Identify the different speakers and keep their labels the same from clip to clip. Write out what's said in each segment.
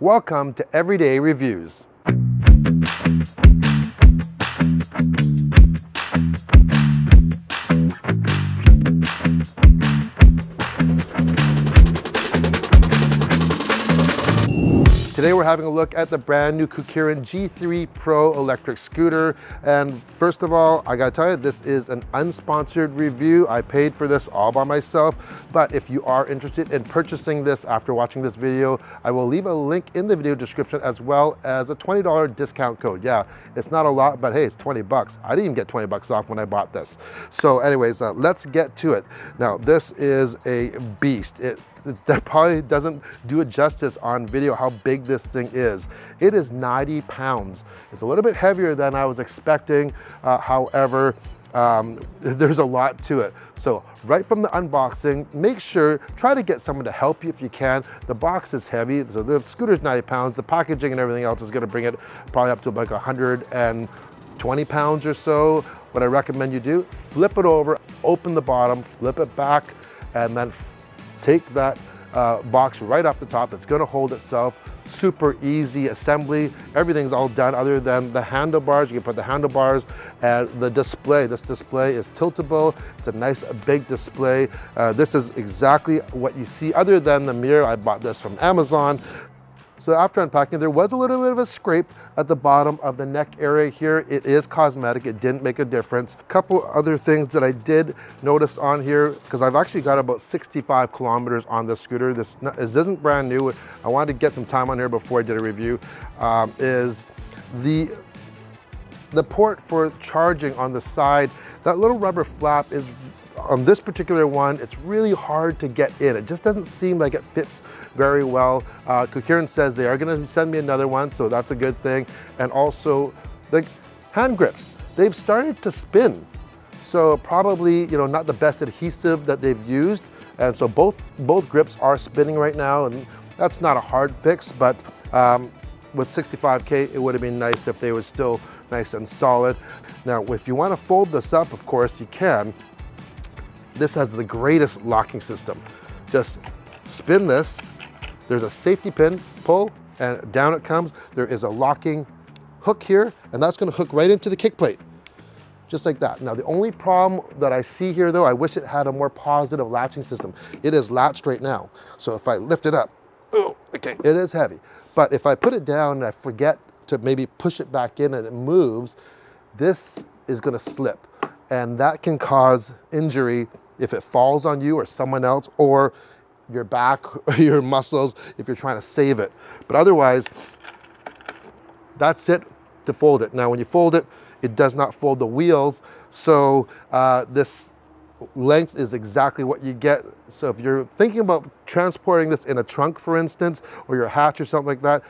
Speaker 1: Welcome to Everyday Reviews. Today we're having a look at the brand new Kukirin G3 Pro electric scooter. And first of all, I gotta tell you, this is an unsponsored review. I paid for this all by myself, but if you are interested in purchasing this after watching this video, I will leave a link in the video description as well as a $20 discount code. Yeah, it's not a lot, but hey, it's 20 bucks. I didn't even get 20 bucks off when I bought this. So anyways, uh, let's get to it. Now, this is a beast. It that probably doesn't do it justice on video how big this thing is. It is 90 pounds. It's a little bit heavier than I was expecting. Uh, however, um, there's a lot to it. So right from the unboxing, make sure, try to get someone to help you if you can. The box is heavy, so the scooter's 90 pounds, the packaging and everything else is gonna bring it probably up to like 120 pounds or so. What I recommend you do, flip it over, open the bottom, flip it back, and then take that uh, box right off the top. It's gonna hold itself. Super easy assembly. Everything's all done other than the handlebars. You can put the handlebars and the display. This display is tiltable. It's a nice big display. Uh, this is exactly what you see other than the mirror. I bought this from Amazon. So after unpacking, there was a little bit of a scrape at the bottom of the neck area here. It is cosmetic, it didn't make a difference. A couple other things that I did notice on here, because I've actually got about 65 kilometers on this scooter. This, this isn't brand new. I wanted to get some time on here before I did a review, um, is the the port for charging on the side, that little rubber flap is on this particular one, it's really hard to get in. It just doesn't seem like it fits very well. Uh, says they are gonna send me another one, so that's a good thing. And also the hand grips, they've started to spin. So probably, you know, not the best adhesive that they've used. And so both, both grips are spinning right now and that's not a hard fix, but um, with 65K, it would have been nice if they were still nice and solid. Now, if you want to fold this up, of course, you can. This has the greatest locking system. Just spin this, there's a safety pin, pull, and down it comes. There is a locking hook here, and that's gonna hook right into the kick plate, just like that. Now, the only problem that I see here though, I wish it had a more positive latching system. It is latched right now. So if I lift it up, oh, okay, it is heavy. But if I put it down and I forget to maybe push it back in and it moves, this is gonna slip. And that can cause injury if it falls on you or someone else or your back your muscles if you're trying to save it. But otherwise, that's it to fold it. Now when you fold it, it does not fold the wheels. So uh, this length is exactly what you get. So if you're thinking about transporting this in a trunk, for instance, or your hatch or something like that,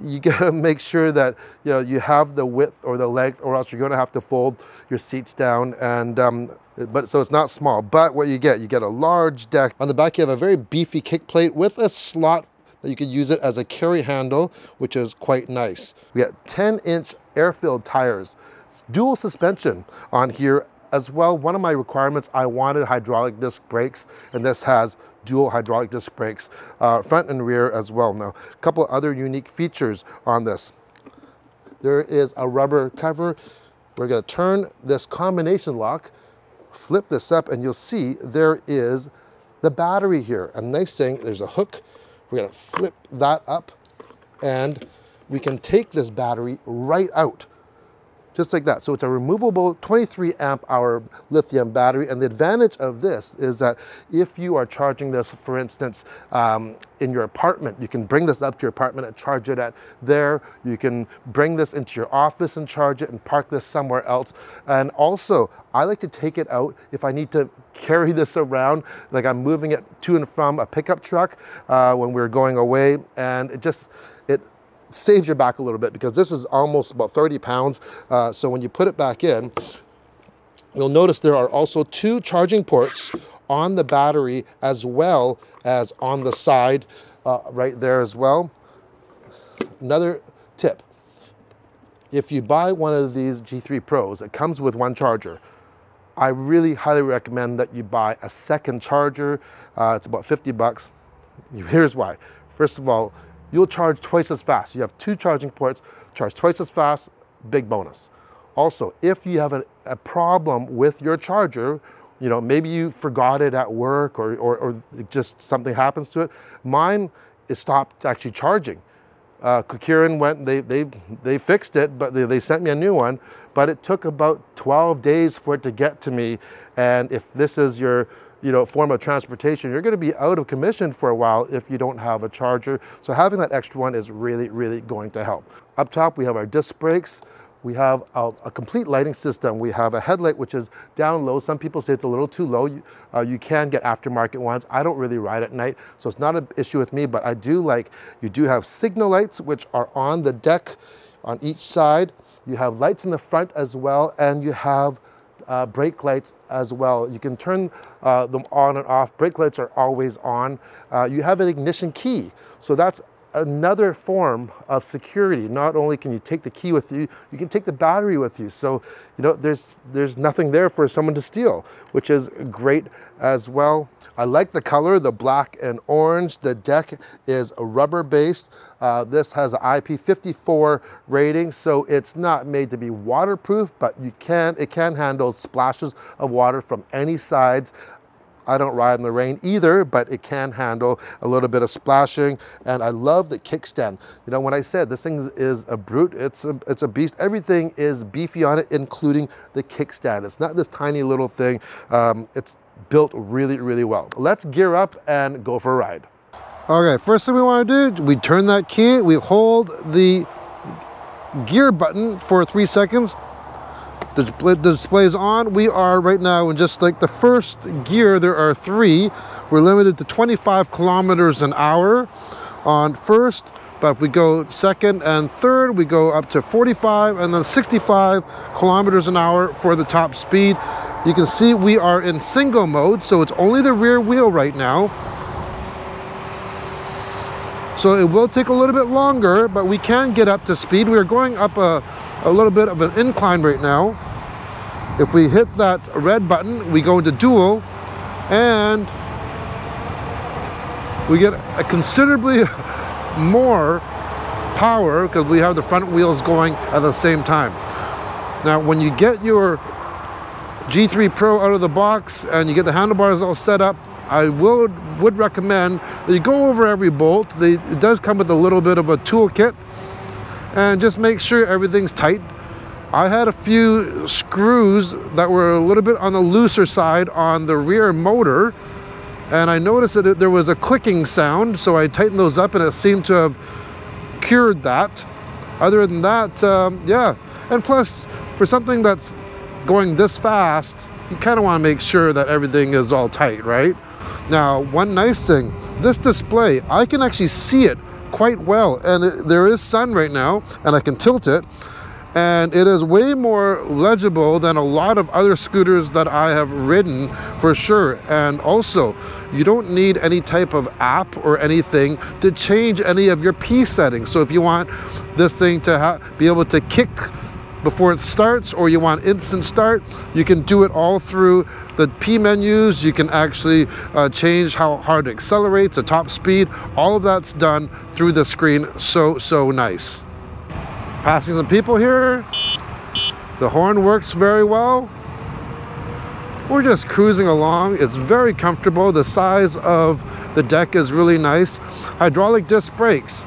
Speaker 1: you gotta make sure that you know you have the width or the length or else you're gonna have to fold your seats down and um, but so it's not small but what you get you get a large deck on the back you have a very beefy kick plate with a slot that you could use it as a carry handle which is quite nice we got 10 inch air-filled tires it's dual suspension on here as well one of my requirements I wanted hydraulic disc brakes and this has dual hydraulic disc brakes, uh, front and rear as well. Now, a couple other unique features on this. There is a rubber cover. We're gonna turn this combination lock, flip this up, and you'll see there is the battery here. A nice thing, there's a hook. We're gonna flip that up, and we can take this battery right out just like that. So it's a removable 23 amp hour lithium battery. And the advantage of this is that if you are charging this, for instance, um, in your apartment, you can bring this up to your apartment and charge it at there. You can bring this into your office and charge it and park this somewhere else. And also, I like to take it out if I need to carry this around, like I'm moving it to and from a pickup truck uh, when we're going away. And it just, it saves your back a little bit because this is almost about 30 pounds. Uh, so when you put it back in, you'll notice there are also two charging ports on the battery as well as on the side uh, right there as well. Another tip, if you buy one of these G3 Pros, it comes with one charger. I really highly recommend that you buy a second charger. Uh, it's about 50 bucks. Here's why. First of all, you'll charge twice as fast. You have two charging ports, charge twice as fast, big bonus. Also, if you have a, a problem with your charger, you know, maybe you forgot it at work or, or, or just something happens to it. Mine stopped actually charging. Uh, Kukirin went, they, they, they fixed it, but they, they sent me a new one, but it took about 12 days for it to get to me. And if this is your, you know, form of transportation, you're going to be out of commission for a while if you don't have a charger. So having that extra one is really, really going to help. Up top, we have our disc brakes. We have a, a, complete lighting system. We have a headlight which is down low. Some people say it's a little too low. You, uh, you can get aftermarket ones. I don't really ride at night, so it's not an issue with me, but I do like, you do have signal lights which are on the deck on each side. You have lights in the front as well, and you have uh, brake lights as well. You can turn uh, them on and off. Brake lights are always on. Uh, you have an ignition key. So that's another form of security. Not only can you take the key with you, you can take the battery with you. So, you know, there's, there's nothing there for someone to steal, which is great as well. I like the color, the black and orange. The deck is rubber based. Uh, this has an IP54 rating, so it's not made to be waterproof, but you can, it can handle splashes of water from any sides. I don't ride in the rain either, but it can handle a little bit of splashing. And I love the kickstand. You know, when I said this thing is a brute, it's a, it's a beast. Everything is beefy on it, including the kickstand. It's not this tiny little thing. Um, it's built really, really well. Let's gear up and go for a ride. Okay, first thing we want to do, we turn that key, we hold the gear button for three seconds, the display, is on. We are right now in just like the first gear, there are three. We're limited to 25 kilometers an hour on first, but if we go second and third, we go up to 45 and then 65 kilometers an hour for the top speed. You can see we are in single mode, so it's only the rear wheel right now. So it will take a little bit longer, but we can get up to speed. We are going up a a little bit of an incline right now. If we hit that red button, we go into dual and we get a considerably more power because we have the front wheels going at the same time. Now, when you get your G3 Pro out of the box and you get the handlebars all set up, I will would recommend that you go over every bolt. They, it does come with a little bit of a toolkit and just make sure everything's tight. I had a few screws that were a little bit on the looser side on the rear motor and I noticed that there was a clicking sound so I tightened those up and it seemed to have cured that. Other than that, um, yeah. And plus, for something that's going this fast, you kind of want to make sure that everything is all tight, right? Now, one nice thing, this display, I can actually see it quite well. And it, there is sun right now, and I can tilt it. And it is way more legible than a lot of other scooters that I have ridden for sure. And also, you don't need any type of app or anything to change any of your P settings. So if you want this thing to be able to kick before it starts or you want instant start, you can do it all through the P menus. You can actually uh, change how hard it accelerates, the top speed. All of that's done through the screen. So, so nice. Passing some people here. The horn works very well. We're just cruising along. It's very comfortable. The size of the deck is really nice. Hydraulic disc brakes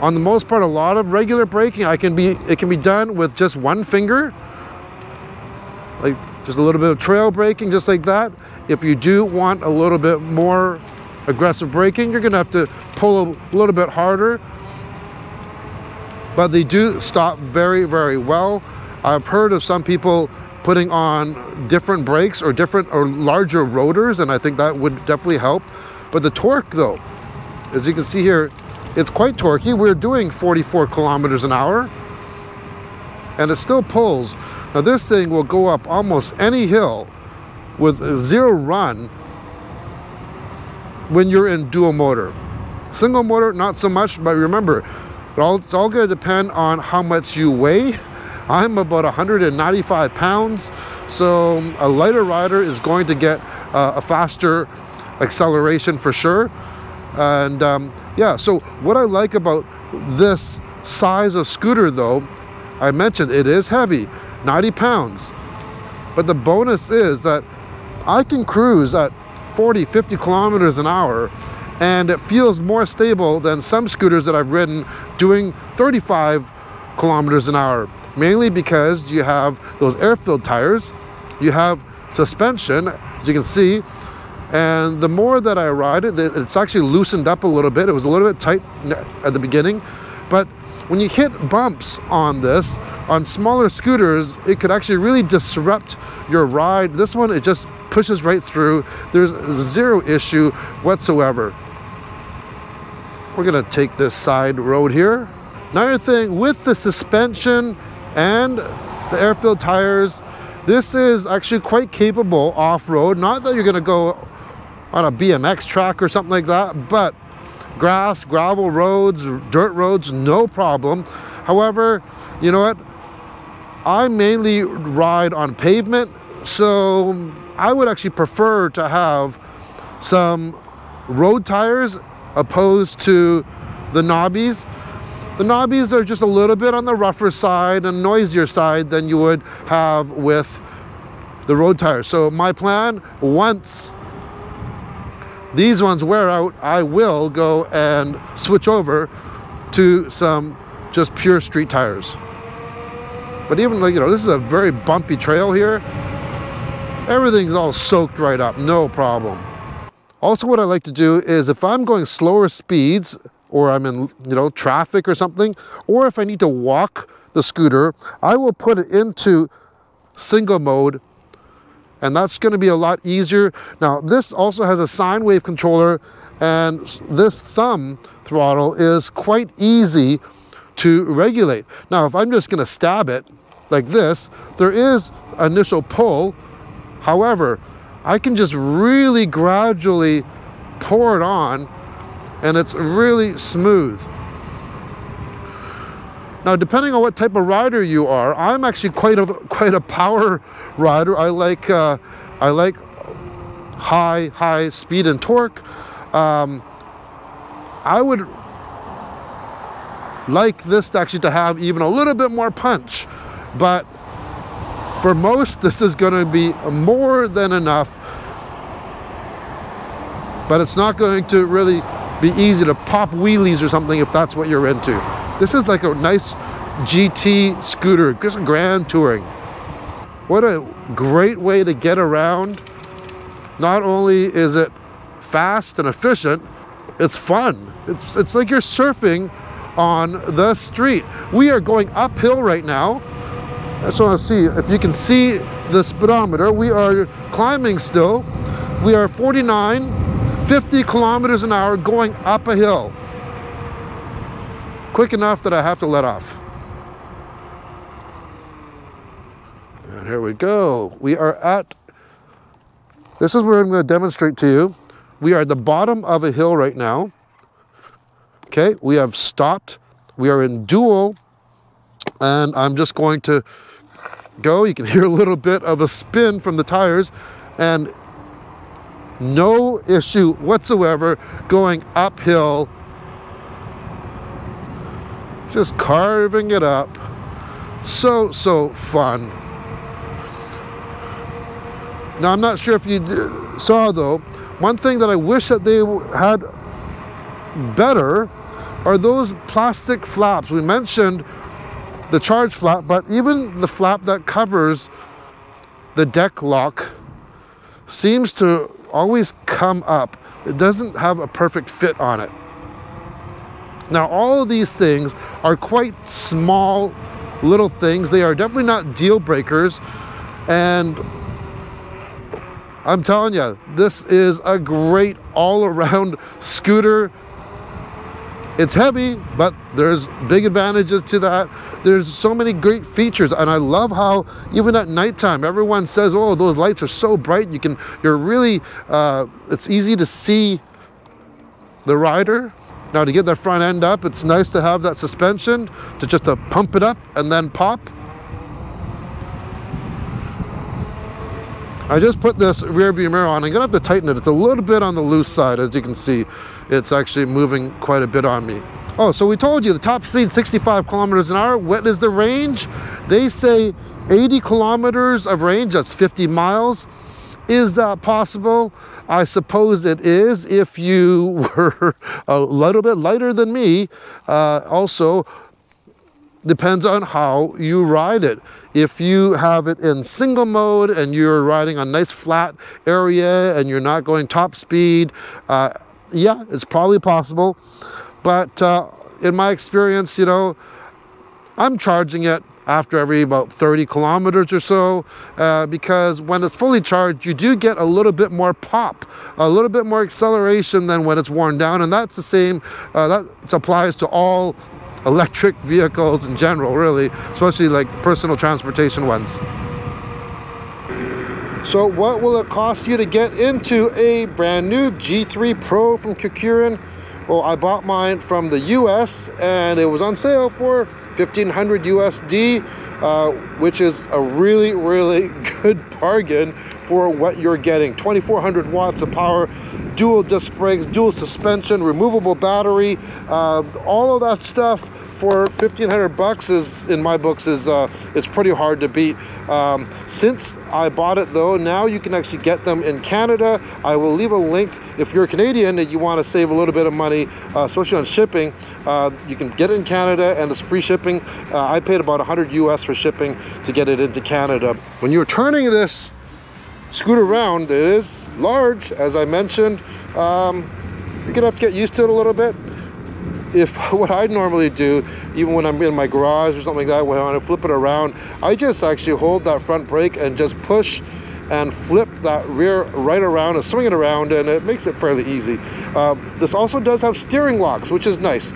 Speaker 1: on the most part a lot of regular braking I can be it can be done with just one finger like just a little bit of trail braking just like that if you do want a little bit more aggressive braking you're gonna have to pull a little bit harder but they do stop very very well I've heard of some people putting on different brakes or different or larger rotors and I think that would definitely help but the torque though as you can see here it's quite torquey. We're doing 44 kilometers an hour and it still pulls. Now this thing will go up almost any hill with zero run when you're in dual motor. Single motor, not so much, but remember, it's all gonna depend on how much you weigh. I'm about 195 pounds, so a lighter rider is going to get uh, a faster acceleration for sure. And um, yeah, so what I like about this size of scooter though, I mentioned it is heavy, 90 pounds. But the bonus is that I can cruise at 40, 50 kilometers an hour and it feels more stable than some scooters that I've ridden doing 35 kilometers an hour. Mainly because you have those air-filled tires, you have suspension, as you can see, and the more that I ride it, it's actually loosened up a little bit. It was a little bit tight at the beginning, but when you hit bumps on this, on smaller scooters, it could actually really disrupt your ride. This one, it just pushes right through. There's zero issue whatsoever. We're gonna take this side road here. Another thing, with the suspension and the air-filled tires, this is actually quite capable off-road. Not that you're gonna go on a BMX track or something like that, but grass, gravel roads, dirt roads, no problem. However, you know what? I mainly ride on pavement, so I would actually prefer to have some road tires opposed to the knobbies. The knobbies are just a little bit on the rougher side and noisier side than you would have with the road tires. So my plan, once these ones wear out, I will go and switch over to some just pure street tires. But even like, you know, this is a very bumpy trail here. Everything's all soaked right up, no problem. Also what I like to do is if I'm going slower speeds or I'm in, you know, traffic or something, or if I need to walk the scooter, I will put it into single mode and that's going to be a lot easier. Now, this also has a sine wave controller, and this thumb throttle is quite easy to regulate. Now, if I'm just going to stab it like this, there is initial pull. However, I can just really gradually pour it on, and it's really smooth. Now, depending on what type of rider you are, I'm actually quite a quite a power rider. I like uh, I like high high speed and torque. Um, I would like this actually to have even a little bit more punch, but for most, this is going to be more than enough. But it's not going to really be easy to pop wheelies or something if that's what you're into. This is like a nice GT scooter, just grand touring. What a great way to get around. Not only is it fast and efficient, it's fun. It's, it's like you're surfing on the street. We are going uphill right now. I just want to see if you can see the speedometer. We are climbing still. We are 49, 50 kilometers an hour going up a hill quick enough that I have to let off. And here we go. We are at, this is where I'm going to demonstrate to you. We are at the bottom of a hill right now. Okay, we have stopped. We are in dual, and I'm just going to go. You can hear a little bit of a spin from the tires, and no issue whatsoever going uphill just carving it up. So, so fun. Now, I'm not sure if you saw though, one thing that I wish that they had better are those plastic flaps. We mentioned the charge flap, but even the flap that covers the deck lock seems to always come up. It doesn't have a perfect fit on it. Now, all of these things are quite small little things. They are definitely not deal breakers. And I'm telling you, this is a great all around scooter. It's heavy, but there's big advantages to that. There's so many great features, and I love how even at nighttime, everyone says, "Oh, those lights are so bright. You can, you're really, uh, it's easy to see the rider." Now to get the front end up, it's nice to have that suspension to just to pump it up and then pop. I just put this rear view mirror on. I'm gonna have to tighten it. It's a little bit on the loose side, as you can see. It's actually moving quite a bit on me. Oh, so we told you the top speed 65 kilometers an hour. What is the range? They say 80 kilometers of range, that's 50 miles. Is that possible? I suppose it is if you were a little bit lighter than me. Uh, also, depends on how you ride it. If you have it in single mode and you're riding a nice flat area and you're not going top speed, uh, yeah, it's probably possible. But uh, in my experience, you know, I'm charging it after every about 30 kilometers or so uh, because when it's fully charged you do get a little bit more pop a little bit more acceleration than when it's worn down and that's the same uh, that applies to all electric vehicles in general really especially like personal transportation ones. So what will it cost you to get into a brand new G3 Pro from Kukirin well, I bought mine from the US and it was on sale for 1500 USD, uh, which is a really, really good bargain for what you're getting. 2400 watts of power, dual disc brakes, dual suspension, removable battery, uh, all of that stuff for 1500 bucks is in my books is uh, it's pretty hard to beat. Um, since I bought it though now you can actually get them in Canada. I will leave a link. If you're Canadian and you want to save a little bit of money uh, especially on shipping uh, you can get it in Canada and it's free shipping. Uh, I paid about 100 US for shipping to get it into Canada. When you're turning this scooter around it is large as I mentioned. Um, you're gonna have to get used to it a little bit if what I normally do, even when I'm in my garage or something like that, when I flip it around, I just actually hold that front brake and just push and flip that rear right around and swing it around and it makes it fairly easy. Uh, this also does have steering locks, which is nice.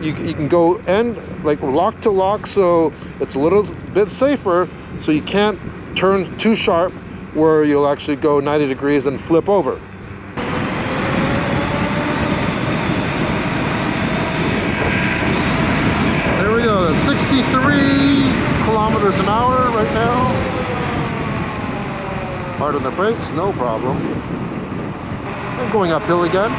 Speaker 1: You, you can go end like lock to lock so it's a little bit safer so you can't turn too sharp where you'll actually go 90 degrees and flip over. kilometers an hour right now. Hard on the brakes, no problem. And going uphill again.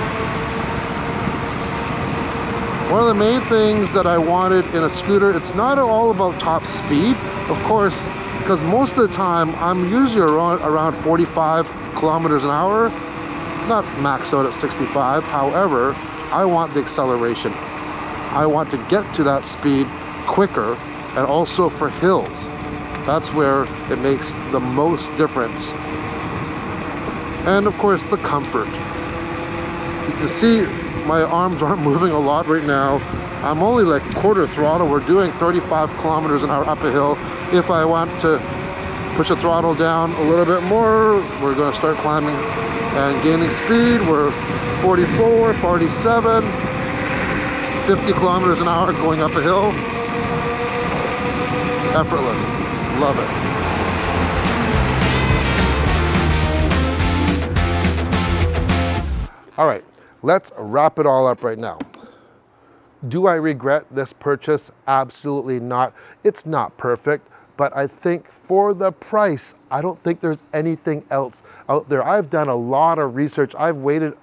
Speaker 1: One of the main things that I wanted in a scooter, it's not all about top speed, of course, because most of the time I'm usually around, around 45 kilometers an hour, not max out at 65. However, I want the acceleration. I want to get to that speed quicker and also for hills. That's where it makes the most difference. And of course the comfort. You can see my arms aren't moving a lot right now. I'm only like quarter throttle. We're doing 35 kilometers an hour up a hill. If I want to push the throttle down a little bit more, we're gonna start climbing and gaining speed. We're 44, 47, 50 kilometers an hour going up a hill effortless. Love it. All right, let's wrap it all up right now. Do I regret this purchase? Absolutely not. It's not perfect, but I think for the price, I don't think there's anything else out there. I've done a lot of research. I've waited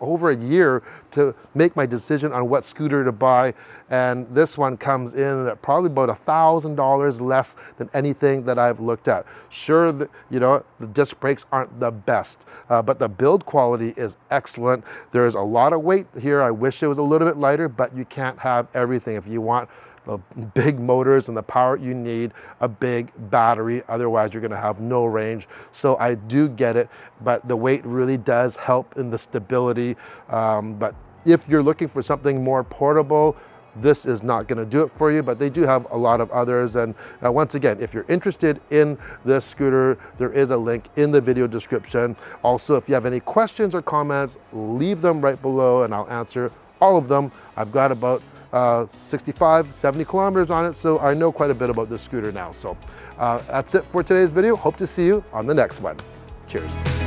Speaker 1: over a year to make my decision on what scooter to buy. And this one comes in at probably about a $1,000 less than anything that I've looked at. Sure, the, you know, the disc brakes aren't the best, uh, but the build quality is excellent. There's a lot of weight here. I wish it was a little bit lighter, but you can't have everything. If you want the big motors and the power you need, a big battery, otherwise you're gonna have no range. So I do get it, but the weight really does help in the stability. Um, but if you're looking for something more portable, this is not going to do it for you, but they do have a lot of others. And uh, once again, if you're interested in this scooter, there is a link in the video description. Also, if you have any questions or comments, leave them right below and I'll answer all of them. I've got about uh, 65, 70 kilometers on it, so I know quite a bit about this scooter now. So uh, that's it for today's video. Hope to see you on the next one. Cheers.